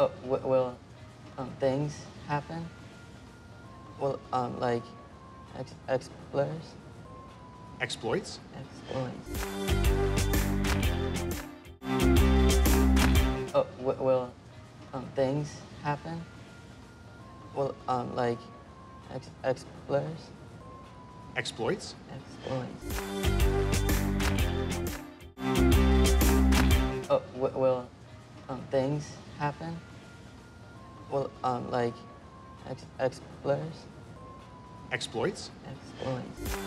Oh, will um, things happen? Will um, like ex- explorers, Exploits? exploits? Oh, will um, things happen? Will um, like ex- explorers, Exploits? exploits? Oh, will um, things happen? Will um, like ex- explorers, Exploits? exploits?